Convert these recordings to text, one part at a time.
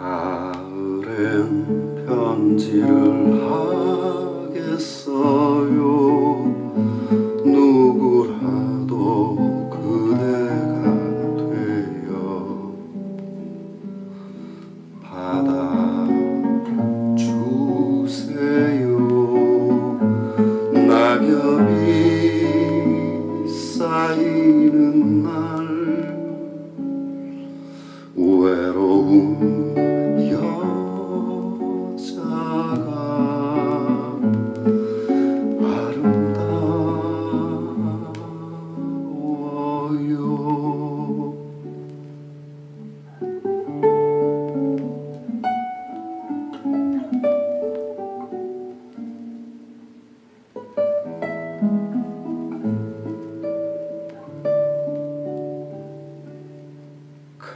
가을엔 편지를 하겠어요? 누구라도 그대가 되어 받아주세요. 낙엽이 쌓이는 날. 외로운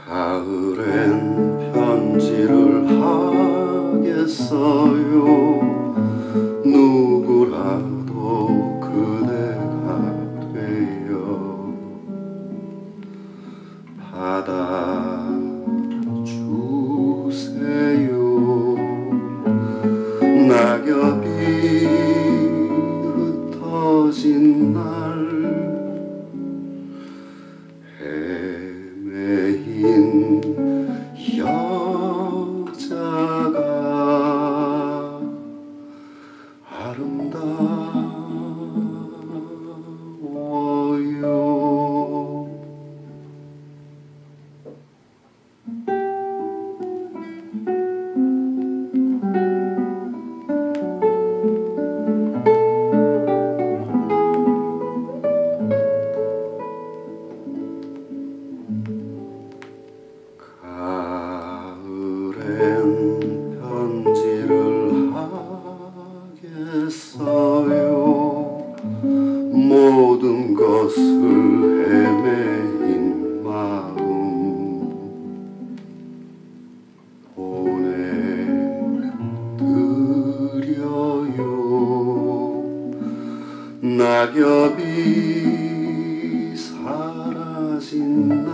가을엔 편지를 하겠어요. 누구라도 그대가 되어 받아주세요. 낙엽이 흩어진 날 모든 것을 헤매인 마음 보내드려요. 낙엽이 사라진 날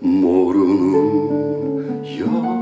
모르는 여자가